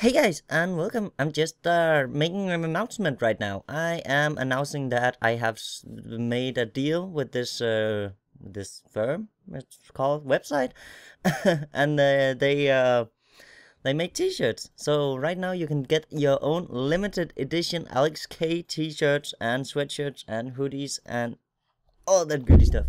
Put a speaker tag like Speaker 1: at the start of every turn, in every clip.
Speaker 1: Hey guys, and welcome. I'm just uh, making an announcement right now. I am announcing that I have made a deal with this uh, this firm. It's called website, and uh, they uh, they make T-shirts. So right now you can get your own limited edition Alex K T-shirts and sweatshirts and hoodies and all that goody stuff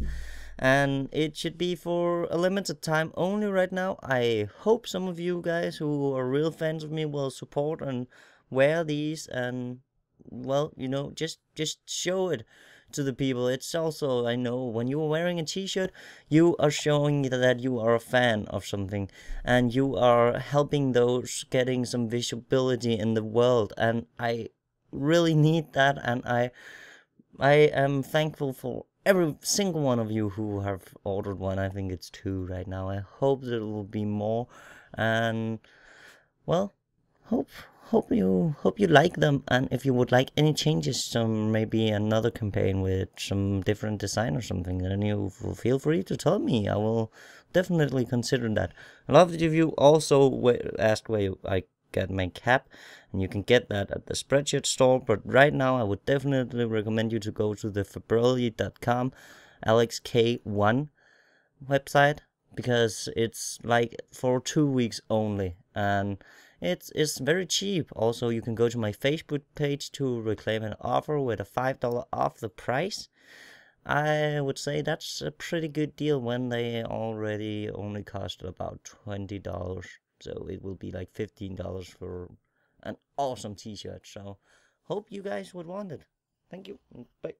Speaker 1: and it should be for a limited time only right now. I hope some of you guys who are real fans of me will support and wear these and well, you know, just just show it to the people. It's also I know when you're wearing a t-shirt, you are showing that you are a fan of something and you are helping those getting some visibility in the world and I really need that and I I am thankful for every single one of you who have ordered one. I think it's two right now. I hope there will be more, and well, hope hope you hope you like them. And if you would like any changes, some maybe another campaign with some different design or something, then you feel free to tell me. I will definitely consider that. A lot of you also asked where I get my cap and you can get that at the Spreadshirt store. But right now i would definitely recommend you to go to the fabrily.com alexk1 website because it's like for two weeks only and it's it's very cheap. Also you can go to my facebook page to reclaim an offer with a five dollar off the price. I would say that's a pretty good deal when they already only cost about twenty dollars so it will be like fifteen dollars for an awesome t-shirt. So hope you guys would want it. Thank you. Bye